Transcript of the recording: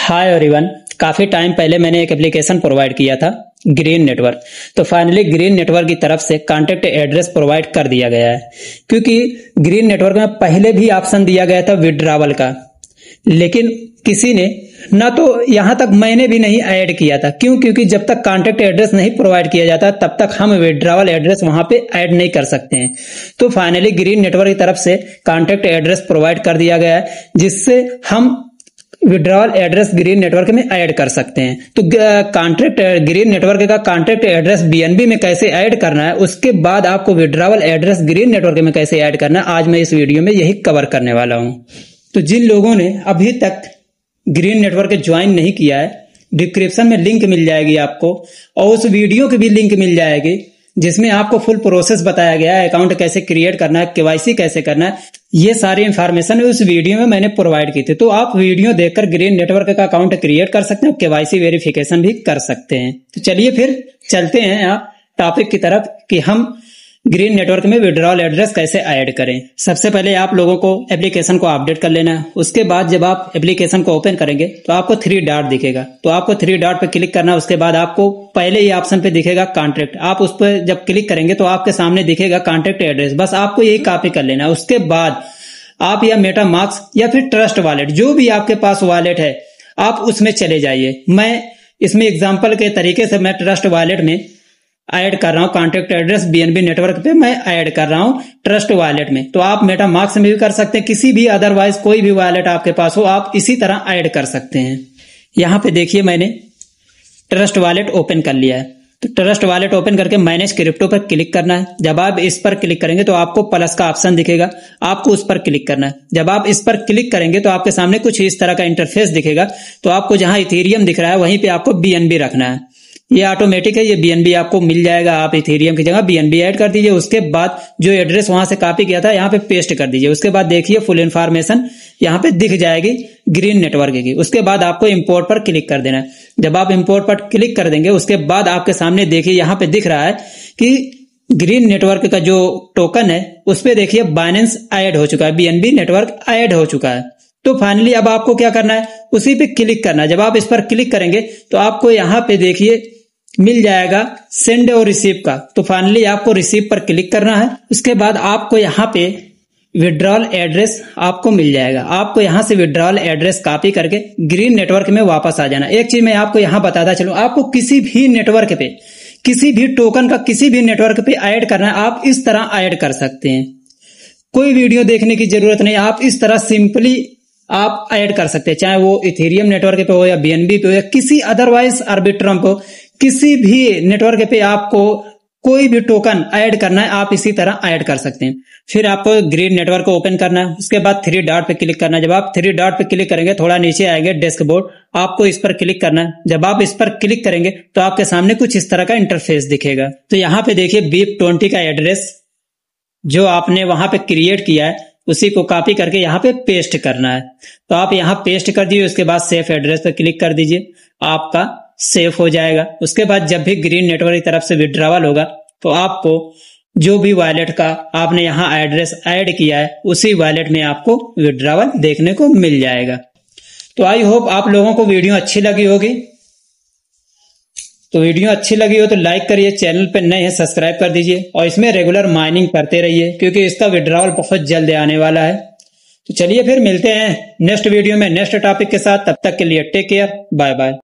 Hi everyone काफ़ी time पहले मैंने एक एप्लीकेशन प्रोवाइड किया था ग्रीन नेटवर्क तो फाइनली ग्रीन नेटवर्क की तरफ़ से कॉन्टेक्ट एड्रेस प्रोवाइड कर दिया गया है। क्योंकि ग्रीन नेटवर्क में पहले भी ऑप्शन दिया गया था विड्रावल का। लेकिन किसी ने, ना तो यहाँ तक मैंने भी नहीं ऐड किया था। क्यों? क्योंकि जब तक कॉन्टेक्ट एड्रेस नहीं प्रोवाइड किया जाता, तब तक हम विड्रावल एड्रेस वहाँ पे ऐड नहीं कर सकते हैं। तो फाइनली ग्रीन नेटवर्क की तरफ़ से कॉन्टेक्ट एड्रेस प्रोवाइड कर दिया गया है, जिससे हम विड्रॉल एड्रेस ग्रीन नेटवर्क में ऐड कर सकते हैं। तो कॉन्ट्रैक्ट ग्रीन नेटवर्क का कॉन्ट्रैक्ट एड्रेस बीएनबी में कैसे ऐड करना है, उसके बाद आपको विड्रॉवल एड्रेस ग्रीन नेटवर्क में कैसे ऐड करना है, आज मैं इस वीडियो में यही कवर करने वाला हूँ। तो जिन लोगों ने अभी तक ग्रीन नेटवर्क ज्वाइन नहीं किया है डिस्क्रिप्शन में लिंक मिल जाएगी आपको, और उस वीडियो की भी लिंक मिल जाएगी, जिसमें आपको फुल प्रोसेस बताया गया है अकाउंट कैसे क्रिएट करना है केवाईसी कैसे करना है ये सारी इन्फॉर्मेशन उस वीडियो में मैंने प्रोवाइड की थी। तो आप वीडियो देखकर ग्रीन नेटवर्क का अकाउंट क्रिएट कर सकते हैं केवाईसी वेरिफिकेशन भी कर सकते हैं। तो चलिए फिर चलते हैं आप टॉपिक की तरफ़ कि हम ग्रीन नेटवर्क में विड्रॉल एड्रेस कैसे ऐड करें? सबसे पहले आप लोगों को एप्लीकेशन को अपडेट कर लेना है। उसके बाद जब आप एप्लीकेशन को ओपन करेंगे तो आपको थ्री डॉट दिखेगा। तो आपको थ्री डॉट पर क्लिक करना उसके बाद आपको पहले ही ऑप्शन पे दिखेगा कॉन्ट्रैक्ट आप उस पर जब क्लिक करेंगे तो आपके सामने दिखेगा कॉन्ट्रैक्ट एड्रेस बस आपको यही कॉपी कर लेना है। उसके बाद आप या मेटा मार्क्स या फिर ट्रस्ट वॉलेट जो भी आपके पास वॉलेट है, आप उसमें चले जाइए। मैं इसमें एग्ज़ाम्पल के तरीके से मैं ट्रस्ट वॉलेट में ऐड कर रहा हूँ कॉन्टेक्ट एड्रेस बीएनबी नेटवर्क पे मैं ऐड कर रहा हूँ ट्रस्ट वॉलेट में। तो आप मेटा मार्क्स में भी कर सकते हैं, किसी भी अदरवाइज़ कोई भी वॉलेट आपके पास हो, आप इसी तरह ऐड कर सकते हैं। यहाँ पे देखिए मैंने ट्रस्ट वॉलेट ओपन कर लिया है। तो ट्रस्ट वॉलेट ओपन करके मैनेज क्रिप्टो पर क्लिक करना है। जब आप इस पर क्लिक करेंगे तो आपको प्लस का ऑप्शन दिखेगा। आपको उस पर क्लिक करना है। जब आप इस पर क्लिक करेंगे तो आपके सामने कुछ इस तरह का इंटरफेस दिखेगा। तो आपको जहाँ इथेरियम दिख रहा है, वहीं पे आपको बीएनबी रखना है। ये ऑटोमेटिक है, ये बीएनबी आपको मिल जाएगा, आप इथेरियम की जगह बीएनबी ऐड कर दीजिए, उसके बाद जो एड्रेस वहाँ से कॉपी किया था, यहाँ पे पेस्ट कर दीजिए, उसके बाद देखिए फुल इन्फॉर्मेशन यहाँ पे दिख जाएगी ग्रीन नेटवर्क की। उसके बाद आपको इम्पोर्ट पर क्लिक कर देना है। जब आप इम्पोर्ट पर क्लिक कर देंगे, उसके बाद आपके सामने देखिए यहाँ पे दिख रहा है कि ग्रीन नेटवर्क का जो टोकन है, उस पर देखिए बाइनेंस ऐड हो चुका है बीएनबी नेटवर्क ऐड हो चुका है। तो फाइनली अब आपको क्या करना है? उसी पे क्लिक करना है। जब आप इस पर क्लिक करेंगे तो आपको यहाँ पे देखिए मिल जाएगा सेंड और रिसीव का। तो फाइनली आपको रिसीव पर क्लिक करना है। उसके बाद आपको यहाँ पे विड्रॉल एड्रेस आपको मिल जाएगा। आपको यहाँ से विड्रॉल एड्रेस कॉपी करके ग्रीन नेटवर्क में वापस आ जाना। एक चीज़ मैं आपको यहाँ बताता चलूँ। आपको किसी भी नेटवर्क पे, किसी भी टोकन का किसी भी नेटवर्क पे ऐड करना है। आप इस तरह ऐड कर सकते हैं। कोई वीडियो देखने की ज़रूरत नहीं। आप इस तरह सिंपली आप ऐड कर सकते हैं। चाहे वो इथेरियम नेटवर्क पे हो या बीएनबी पे हो या किसी अदरवाइज़ आर्बिट्रम पे हो। किसी भी नेटवर्क पे आपको कोई भी टोकन ऐड करना है, आप इसी तरह ऐड कर सकते हैं। फिर आपको ग्रीन नेटवर्क को ओपन करना है। उसके बाद थ्री डॉट पे क्लिक करना है। जब आप थ्री डॉट पे क्लिक करेंगे, थोड़ा नीचे आएँगे डेस्क बोर्ड आपको इस पर क्लिक करना है। जब आप इस पर क्लिक करेंगे तो आपके सामने कुछ इस तरह का इंटरफेस दिखेगा। तो यहाँ पे देखिए बीप ट्वेंटी का एड्रेस जो आपने वहाँ पे क्रिएट किया है, उसी को कॉपी करके यहाँ पे पेस्ट करना है। तो आप यहाँ पेस्ट कर दीजिए, उसके बाद सेफ़ एड्रेस पर क्लिक कर दीजिए। आपका सेफ़ हो जाएगा। उसके बाद जब भी ग्रीन नेटवर्क की तरफ़ से विड्रावल होगा तो आपको जो भी वॉलेट का आपने यहाँ एड्रेस ऐड किया है, उसी वॉलेट में आपको विड्रावल देखने को मिल जाएगा। तो आई होप आप लोगों को वीडियो अच्छी लगी होगी। तो वीडियो अच्छी लगी हो तो लाइक करिए चैनल पर नए हैं सब्सक्राइब कर दीजिए और इसमें रेगुलर माइनिंग करते रहिए, क्योंकि इसका विड्रावल बहुत जल्द आने वाला है। तो चलिए फिर मिलते हैं नेक्स्ट वीडियो में नेक्स्ट टॉपिक के साथ। तब तक के लिए टेक केयर बाय बाय